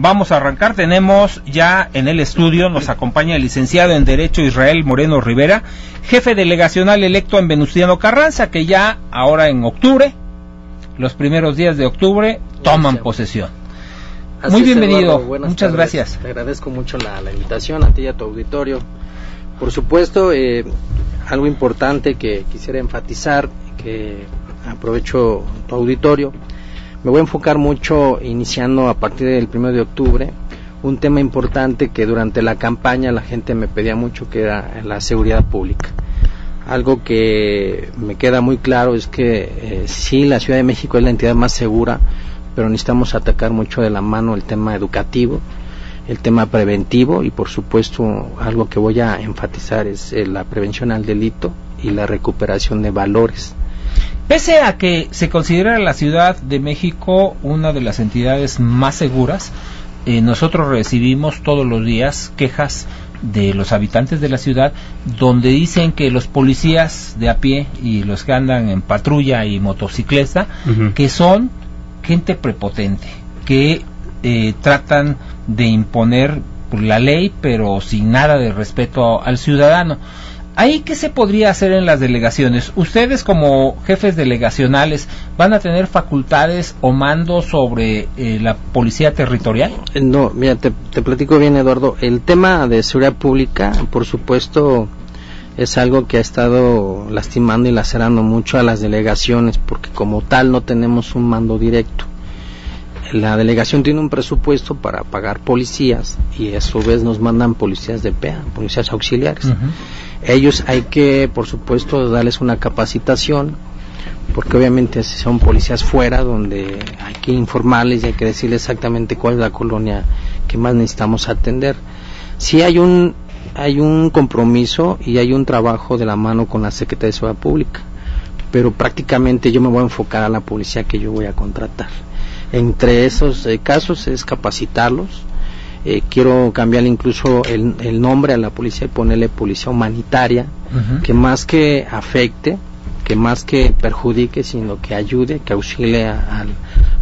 vamos a arrancar. Tenemos ya en el estudio, nos acompaña el licenciado en Derecho Israel Moreno Rivera, jefe delegacional electo en Venustiano Carranza, que ya ahora en octubre, los primeros días de octubre, toman posesión. Muy bienvenido, muchas gracias. Te agradezco mucho la, invitación a ti y a tu auditorio. Por supuesto, eh, algo importante que quisiera enfatizar, que aprovecho tu auditorio, me voy a enfocar mucho iniciando a partir del 1 de octubre un tema importante que durante la campaña la gente me pedía mucho que era la seguridad pública. Algo que me queda muy claro es que eh, sí, la Ciudad de México es la entidad más segura, pero necesitamos atacar mucho de la mano el tema educativo, el tema preventivo y por supuesto algo que voy a enfatizar es eh, la prevención al delito y la recuperación de valores. Pese a que se considera la Ciudad de México una de las entidades más seguras, eh, nosotros recibimos todos los días quejas de los habitantes de la ciudad donde dicen que los policías de a pie y los que andan en patrulla y motocicleta que son gente prepotente, que eh, tratan de imponer la ley, pero sin nada de respeto al ciudadano. ¿Ahí qué se podría hacer en las delegaciones? ¿Ustedes como jefes delegacionales van a tener facultades o mando sobre eh, la policía territorial? Eh, no, mira, te, te, platico bien, Eduardo. El tema de seguridad pública, por supuesto, es algo que ha estado lastimando y lacerando mucho a las delegaciones, porque como tal no tenemos un mando directo. La delegación tiene un presupuesto para pagar policías y a su vez nos mandan policías de PEA, policías auxiliares. Ellos hay que, por supuesto, darles una capacitación, porque obviamente si son policías fuera, donde hay que informarles y hay que decirles exactamente cuál es la colonia que más necesitamos atender. Si hay un hay un compromiso y hay un trabajo de la mano con la Secretaría de Seguridad Pública, pero prácticamente yo me voy a enfocar a la policía que yo voy a contratar. Entre esos eh, casos es capacitarlos. Eh, quiero cambiarle incluso el, nombre a la policía y ponerle policía humanitaria, que más que afecte, que más que perjudique, sino que ayude, que auxilie al,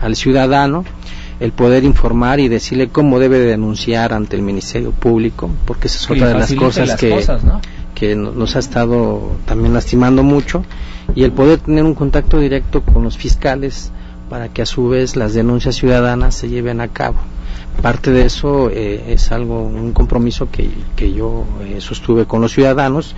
al ciudadano el poder informar y decirle cómo debe denunciar ante el Ministerio Público, porque esa es otra de las cosas que, que nos ha estado también lastimando mucho, y el poder tener un contacto directo con los fiscales para que a su vez las denuncias ciudadanas se lleven a cabo. Parte de eso eh, es algo, un compromiso que, que yo eh, sostuve con los ciudadanos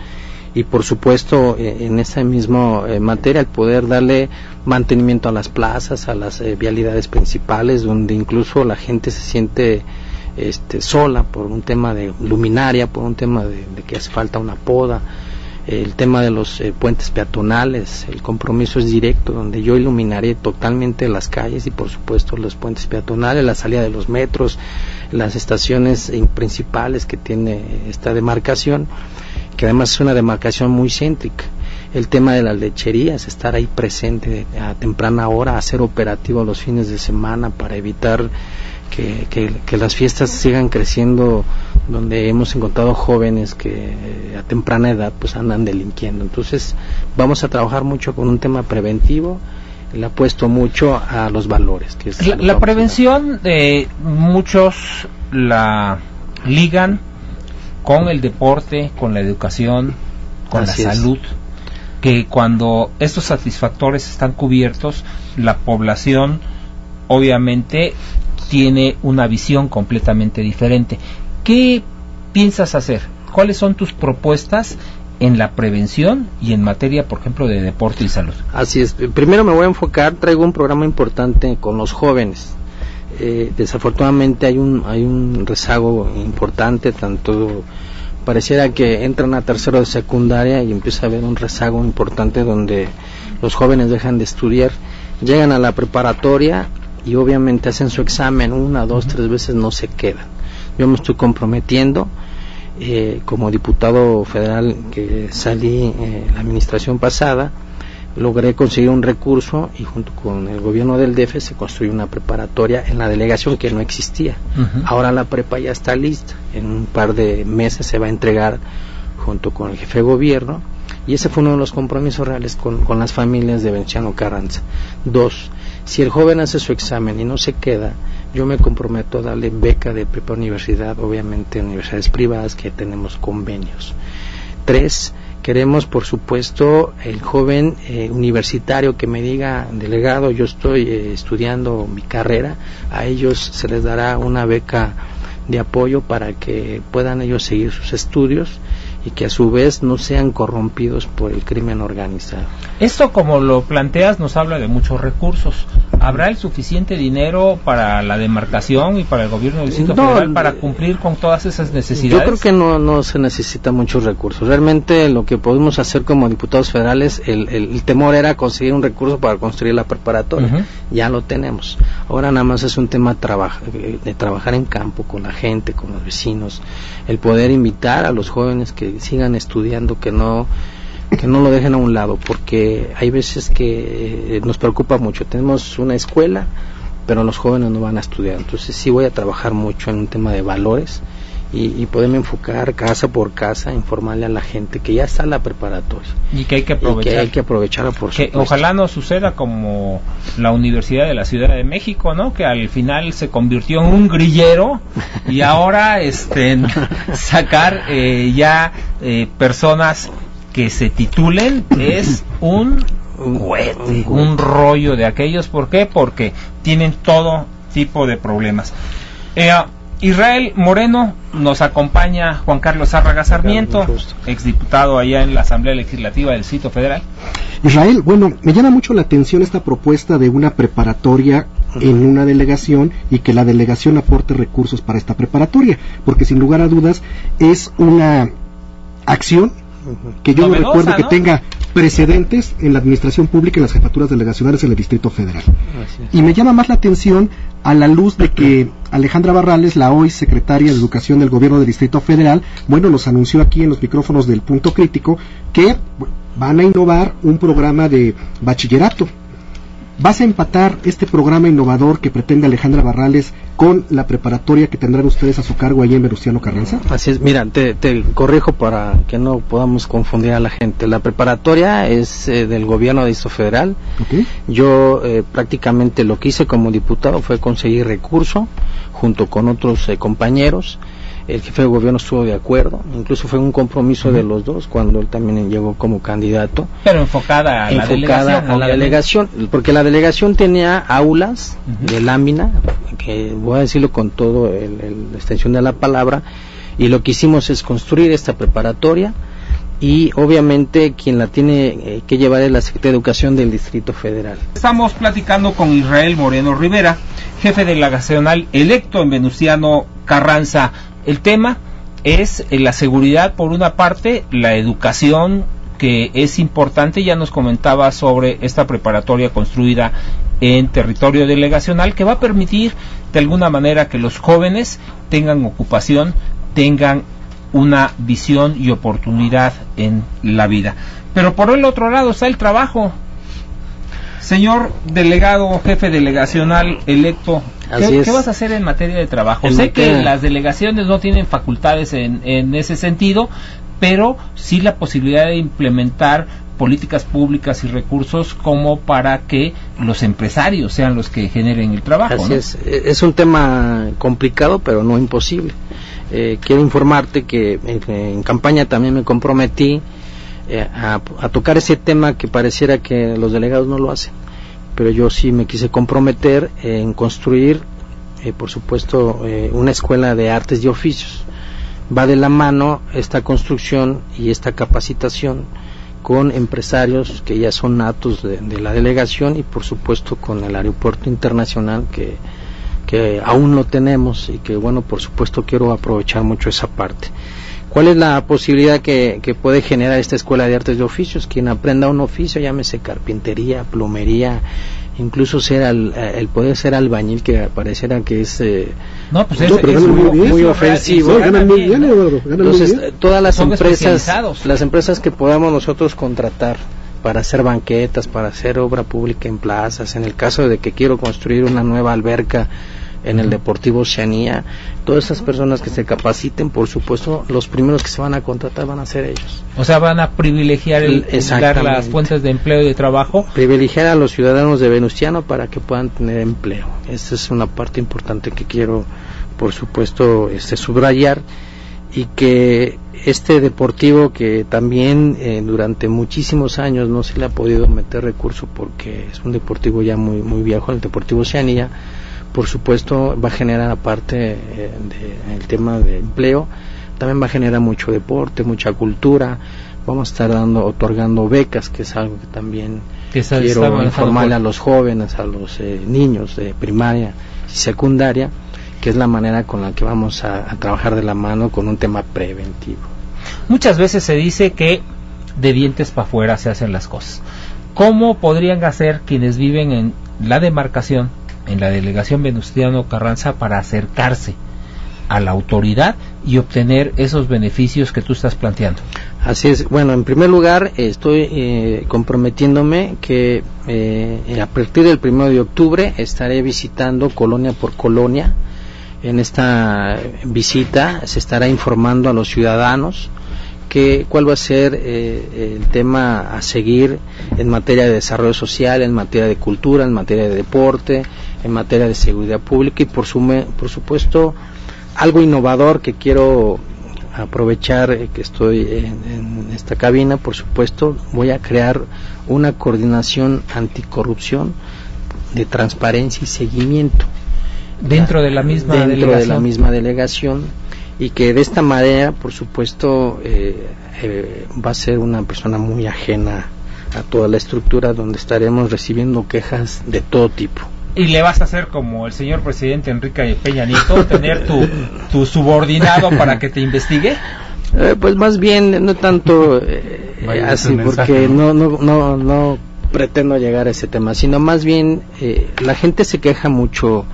y por supuesto eh, en esa misma eh, materia el poder darle mantenimiento a las plazas, a las vialidades principales, donde incluso la gente se siente este, sola por un tema de luminaria, por un tema de, que hace falta una poda, el tema de los puentes peatonales, el compromiso es directo, donde yo iluminaré totalmente las calles y por supuesto los puentes peatonales, la salida de los metros, las estaciones principales que tiene esta demarcación que además es una demarcación muy céntrica. El tema de las lecherías, estar ahí presente a temprana hora, hacer operativo los fines de semana para evitar que, que, las fiestas sigan creciendo donde hemos encontrado jóvenes que eh, a temprana edad pues andan delinquiendo. Entonces vamos a trabajar mucho con un tema preventivo, le apuesto mucho a los valores. Que la, la prevención, de muchos la ligan con el deporte, con la educación, con la salud, que cuando estos satisfactores están cubiertos, la población obviamente tiene una visión completamente diferente. ¿Qué piensas hacer? ¿Cuáles son tus propuestas en la prevención y en materia, por ejemplo, de deporte y salud? Así es. Primero me voy a enfocar, traigo un programa importante con los jóvenes. Eh, desafortunadamente hay un, hay un rezago importante, tanto pareciera que entran a tercero de secundaria y empieza a haber un rezago importante donde los jóvenes dejan de estudiar, llegan a la preparatoria y obviamente hacen su examen una, dos, tres veces, no se quedan. Yo me estoy comprometiendo eh, como diputado federal que salí eh, la administración pasada, logré conseguir un recurso y junto con el gobierno del DF se construyó una preparatoria en la delegación que no existía. Ahora la prepa ya está lista, en un par de meses se va a entregar junto con el jefe de gobierno y ese fue uno de los compromisos reales con, con las familias de Venciano Carranza. Dos, si el joven hace su examen y no se queda, yo me comprometo a darle beca de prepa universidad, obviamente en universidades privadas que tenemos convenios. Tres, queremos por supuesto el joven eh, universitario que me diga, delegado, yo estoy eh, estudiando mi carrera, a ellos se les dará una beca de apoyo para que puedan ellos seguir sus estudios y que a su vez no sean corrompidos por el crimen organizado. Esto, como lo planteas, nos habla de muchos recursos. ¿Habrá el suficiente dinero para la demarcación y para el gobierno del Distrito Federal para cumplir con todas esas necesidades? Yo creo que no, no se necesita muchos recursos. Realmente lo que podemos hacer como diputados federales, el, el, temor era conseguir un recurso para construir la preparatoria. Ya lo tenemos. Ahora nada más es un tema de trabajar en campo con la gente, con los vecinos, el poder invitar a los jóvenes que sigan estudiando, que no que no lo dejen a un lado, porque hay veces que eh, nos preocupa mucho. Tenemos una escuela, pero los jóvenes no van a estudiar. Entonces sí voy a trabajar mucho en un tema de valores y, y poderme enfocar casa por casa, informarle a la gente que ya está la preparatoria. Y que hay que aprovechar. que hay que aprovecharla por que Ojalá no suceda como la Universidad de la Ciudad de México, ¿no? Que al final se convirtió en un grillero y ahora este, sacar eh, ya eh, personas que se titulen es un un, un rollo de aquellos. ¿Por qué? Porque tienen todo tipo de problemas. Eh, Israel Moreno nos acompaña Juan Carlos Zárraga Sarmiento, exdiputado allá en la Asamblea Legislativa del Sitio Federal. Israel, bueno, me llama mucho la atención esta propuesta de una preparatoria en una delegación y que la delegación aporte recursos para esta preparatoria, porque sin lugar a dudas es una acción que yo no recuerdo que tenga precedentes en la administración pública en las jefaturas delegacionales en el Distrito Federal. Y me llama más la atención a la luz de que Alejandra Barrales, la hoy secretaria de Educación del Gobierno del Distrito Federal, bueno, nos anunció aquí en los micrófonos del punto crítico que van a innovar un programa de bachillerato ¿Vas a empatar este programa innovador que pretende Alejandra Barrales con la preparatoria que tendrán ustedes a su cargo allí en Venustiano Carranza? Así es, mira, te, corrijo para que no podamos confundir a la gente. La preparatoria es eh, del gobierno de Distrito Federal. Yo eh, prácticamente lo que hice como diputado fue conseguir recurso junto con otros eh, compañeros el jefe de gobierno estuvo de acuerdo, incluso fue un compromiso de los dos cuando él también llegó como candidato. Pero enfocada a la delegación. A la delegación, porque la delegación tenía aulas de lámina, que voy a decirlo con todo la extensión de la palabra, y lo que hicimos es construir esta preparatoria y obviamente quien la tiene eh, que llevar es la Secretaría de Educación del Distrito Federal. Estamos platicando con Israel Moreno Rivera, jefe delegacional electo en Venustiano Carranza. El tema es eh, la seguridad por una parte, la educación que es importante, ya nos comentaba sobre esta preparatoria construida en territorio delegacional que va a permitir de alguna manera que los jóvenes tengan ocupación, tengan una visión y oportunidad en la vida. Pero por el otro lado está el trabajo. Señor delegado, jefe delegacional electo, ¿qué, vas a hacer en materia de trabajo? sé que las delegaciones no tienen facultades en, en ese sentido, pero sí la posibilidad de implementar políticas públicas y recursos como para que los empresarios sean los que generen el trabajo. Así es. es un tema complicado, pero no imposible. Eh, quiero informarte que en, campaña también me comprometí eh, a, tocar ese tema que pareciera que los delegados no lo hacen, pero yo sí me quise comprometer en construir, eh, por supuesto, una escuela de artes y oficios. Va de la mano esta construcción y esta capacitación con empresarios que ya son natos de la delegación y por supuesto con el aeropuerto internacional que que aún no tenemos y que bueno por supuesto quiero aprovechar mucho esa parte ¿Cuál es la posibilidad que, puede generar esta escuela de artes de oficios? Quien aprenda un oficio, llámese carpintería, plomería, incluso ser el poder ser albañil, que pareciera que es, eh, no, pues es, muy, ofensivo. Entonces, todas las empresas, las empresas que podamos nosotros contratar para hacer banquetas, para hacer obra pública en plazas, en el caso de que quiero construir una nueva alberca en el Deportivo Oceanía. Todas esas personas que se capaciten, por supuesto, los primeros que se van a contratar van a ser ellos. O sea, van a privilegiar el, dar las fuentes de empleo y de trabajo. Privilegiar a los ciudadanos de Venustiano para que puedan tener empleo. Esa es una parte importante que quiero, por supuesto, este, subrayar y que este deportivo que también eh, durante muchísimos años no se le ha podido meter recurso porque es un deportivo ya muy muy viejo el deportivo Oceanía por supuesto va a generar aparte eh, del tema de empleo también va a generar mucho deporte mucha cultura vamos a estar dando otorgando becas que es algo que también quiero informarle a los jóvenes a los eh, niños de primaria y secundaria que es la manera con la que vamos a, trabajar de la mano con un tema preventivo. Muchas veces se dice que de dientes para afuera se hacen las cosas. ¿Cómo podrían hacer quienes viven en la demarcación, en la delegación Venustiano Carranza, para acercarse a la autoridad y obtener esos beneficios que tú estás planteando? Así es. Bueno, en primer lugar, estoy eh, comprometiéndome que eh, a partir del primero de octubre estaré visitando colonia por colonia en esta visita se estará informando a los ciudadanos que, cuál va a ser eh, el tema a seguir en materia de desarrollo social, en materia de cultura, en materia de deporte, en materia de seguridad pública y por, por supuesto algo innovador que quiero aprovechar eh, que estoy en, en, esta cabina, por supuesto, voy a crear una coordinación anticorrupción de transparencia y seguimiento dentro de la misma dentro delegación. de la misma delegación y que de esta manera por supuesto eh, eh, va a ser una persona muy ajena a toda la estructura donde estaremos recibiendo quejas de todo tipo y le vas a hacer como el señor presidente Enrique Peña Nieto, tener tu, tu subordinado para que te investigue? Eh, pues más bien, no tanto así, porque no, no, no, no pretendo llegar a ese tema, sino más bien la gente se queja mucho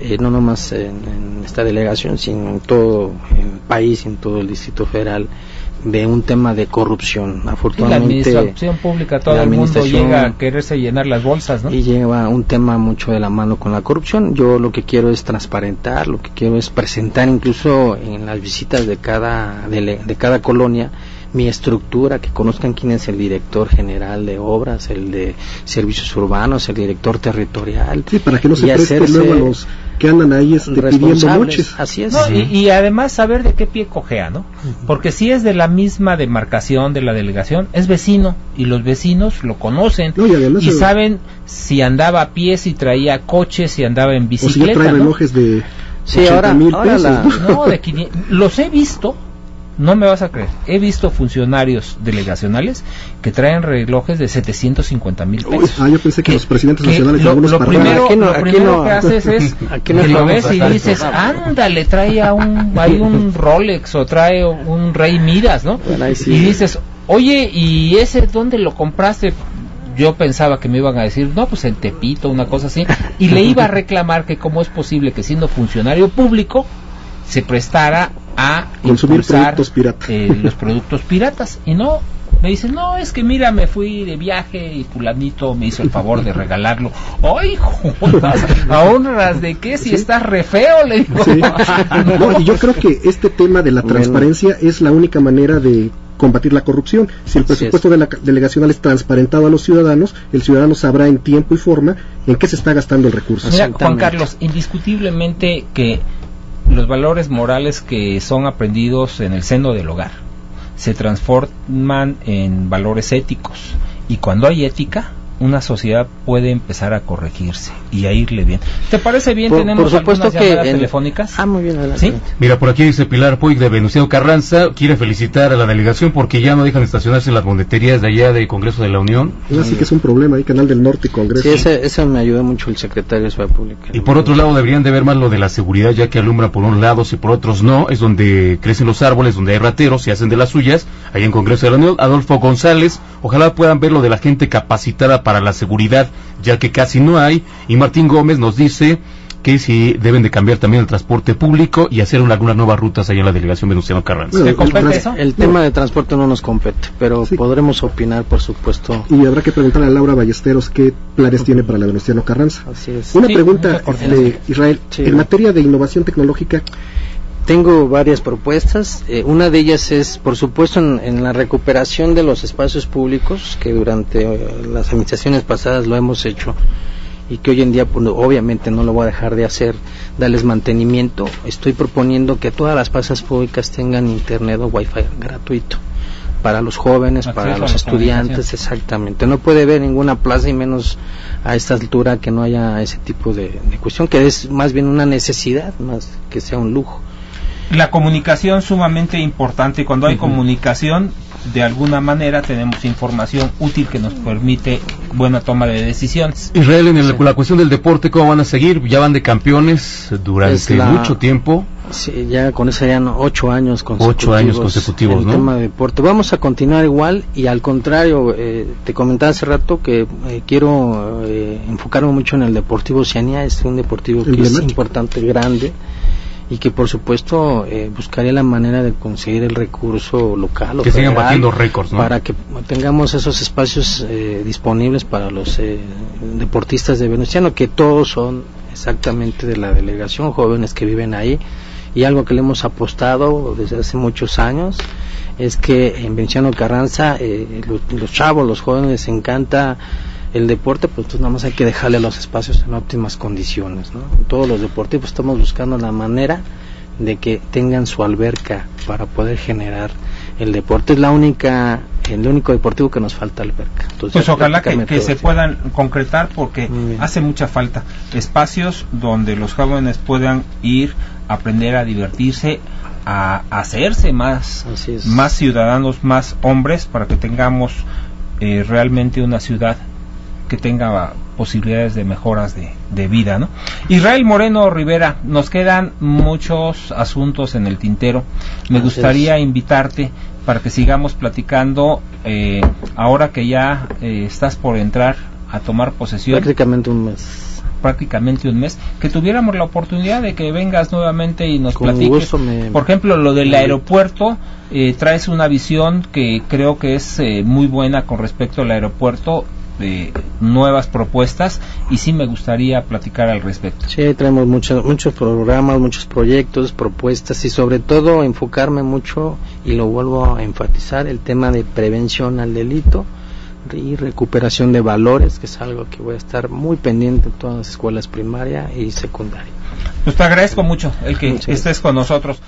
eh, no nomás en, esta delegación, sino en todo el país, en todo el Distrito Federal, de un tema de corrupción. Afortunadamente, la administración pública, todo el mundo llega a quererse llenar las bolsas, ¿no? Y lleva un tema mucho de la mano con la corrupción. Yo lo que quiero es transparentar, lo que quiero es presentar incluso en las visitas de cada, de cada colonia mi estructura, que conozcan quién es el director general de obras, el de servicios urbanos, el director territorial. Sí, para que no se preste luego los que andan ahí este, pidiendo noches. Así es. y, además saber de qué pie cojea, ¿no? Porque si es de la misma demarcación de la delegación, es vecino y los vecinos lo conocen y, saben si andaba a pie, si traía coche, si andaba en bicicleta. O si trae relojes de Sí, ahora, no, de los he visto no me vas a creer. He visto funcionarios delegacionales que traen relojes de 750 mil pesos. ah, yo pensé que, los presidentes nacionales lo, lo primero, lo primero que haces es que lo ves y dices, ándale, trae un, hay un Rolex o trae un Rey Midas, ¿no? Y dices, oye, ¿y ese dónde lo compraste? yo pensaba que me iban a decir, no, pues en Tepito, una cosa así, y le iba a reclamar que cómo es posible que siendo funcionario público se prestara a consumir productos piratas. Eh, los productos piratas y no me dicen, no, es que mira, me fui de viaje y fulanito me hizo el favor de regalarlo. ¡Ay, jodas! ¿A honras de qué? Si estás re feo, le digo. no, y yo creo que este tema de la transparencia es la única manera de combatir la corrupción. Si el presupuesto de la delegacional es transparentado a los ciudadanos, el ciudadano sabrá en tiempo y forma en qué se está gastando el recurso. Mira, Juan Carlos, indiscutiblemente que los valores morales que son aprendidos en el seno del hogar se transforman en valores éticos. Y cuando hay ética una sociedad puede empezar a corregirse y a irle bien. ¿Te parece bien? Tenemos por supuesto que telefónicas. Ah, muy bien, Mira, por aquí dice Pilar Puig de Venustiano Carranza, quiere felicitar a la delegación porque ya no dejan estacionarse en las boleterías de allá del Congreso de la Unión. Así que es un problema, hay Canal del Norte y Congreso. Sí, ese, ese me ayudó mucho el secretario de Ciudad Pública. Y por otro lado deberían de ver más lo de la seguridad, ya que alumbra por un lado y por otros no, es donde crecen los árboles, donde hay rateros, se hacen de las suyas, ahí en Congreso de la Unión. Adolfo González, ojalá puedan ver lo de la gente capacitada para la seguridad, ya que casi no hay. Y Martín Gómez nos dice que si deben de cambiar también el transporte público y hacer algunas nuevas rutas allá en la delegación Venustiano Carranza. ¿Te compete eso? El tema de transporte no nos compete, pero podremos opinar, por supuesto. Y habrá que preguntarle a Laura Ballesteros qué planes tiene para la Venustiano Carranza. Así es. Una pregunta, de Israel. En materia de innovación tecnológica, tengo varias propuestas. Eh, una de ellas es, por supuesto, en, la recuperación de los espacios públicos, que durante eh, las administraciones pasadas lo hemos hecho y que hoy en día, pues, obviamente, no lo voy a dejar de hacer, darles mantenimiento. Estoy proponiendo que todas las plazas públicas tengan internet o wifi gratuito para los jóvenes, para los estudiantes, exactamente. No puede haber ninguna plaza y menos a esta altura que no haya ese tipo de cuestión, que es más bien una necesidad, más que sea un lujo la comunicación sumamente importante cuando hay comunicación de alguna manera tenemos información útil que nos permite buena toma de decisiones. Israel, en la cuestión del deporte, ¿cómo van a seguir? Ya van de campeones durante mucho tiempo. Sí, ya con eso serían ocho años consecutivos. Ocho años consecutivos, el tema de deporte. Vamos a continuar igual y al contrario, eh, te comentaba hace rato que eh, quiero eh, enfocarme mucho en el Deportivo Oceanía, es un deportivo que es importante, grande y que por supuesto eh, buscaría la manera de conseguir el recurso local que sigan batiendo récords para que tengamos esos espacios eh, disponibles para los eh, deportistas de Venustiano que todos son exactamente de la delegación jóvenes que viven ahí. Y algo que le hemos apostado desde hace muchos años es que en Venustiano Carranza los, los chavos los jóvenes les encanta el deporte, pues entonces nada más hay que dejarle los espacios en óptimas condiciones. ¿no? Todos los deportivos estamos buscando la manera de que tengan su alberca para poder generar el deporte. Es la única, el único deportivo que nos falta alberca. pues ojalá que, se puedan concretar porque hace mucha falta espacios donde los jóvenes puedan ir, a aprender a divertirse, a hacerse más, más ciudadanos, más hombres para que tengamos eh, realmente una ciudad que tenga posibilidades de mejoras de, vida. ¿no? Israel Moreno Rivera, nos quedan muchos asuntos en el tintero. Me gustaría invitarte para que sigamos platicando eh, ahora que ya eh, estás por entrar a tomar posesión. Prácticamente un mes prácticamente un mes, que tuviéramos la oportunidad de que vengas nuevamente y nos platiques. Por ejemplo, lo del aeropuerto, eh, traes una visión que creo que es muy buena con respecto al aeropuerto de nuevas propuestas y sí me gustaría platicar al respecto. Sí, traemos muchos muchos programas, muchos proyectos, propuestas y sobre todo enfocarme mucho y lo vuelvo a enfatizar el tema de prevención al delito y recuperación de valores, que es algo que voy a estar muy pendiente en todas las escuelas primaria y secundaria. Pues te agradezco mucho el que estés con nosotros.